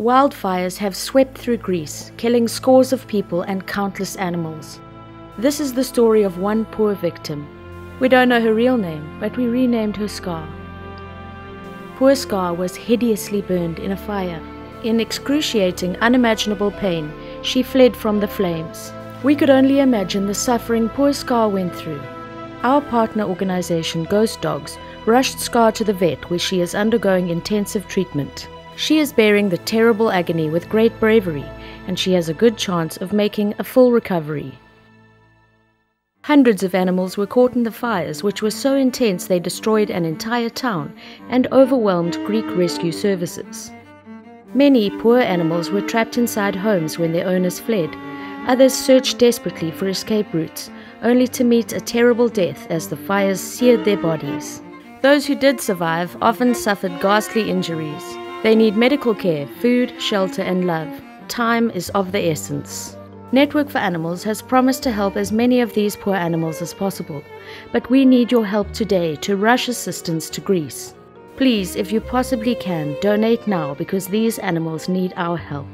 Wildfires have swept through Greece, killing scores of people and countless animals. This is the story of one poor victim. We don't know her real name, but we renamed her Scar. Poor Scar was hideously burned in a fire. In excruciating, unimaginable pain, she fled from the flames. We could only imagine the suffering poor Scar went through. Our partner organization, Ghost Dogs, rushed Scar to the vet where she is undergoing intensive treatment. She is bearing the terrible agony with great bravery, and she has a good chance of making a full recovery. Hundreds of animals were caught in the fires, which were so intense they destroyed an entire town and overwhelmed Greek rescue services. Many poor animals were trapped inside homes when their owners fled. Others searched desperately for escape routes, only to meet a terrible death as the fires seared their bodies. Those who did survive often suffered ghastly injuries. They need medical care, food, shelter, and love. Time is of the essence. Network for Animals has promised to help as many of these poor animals as possible, but we need your help today to rush assistance to Greece. Please, if you possibly can, donate now because these animals need our help.